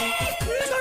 Let's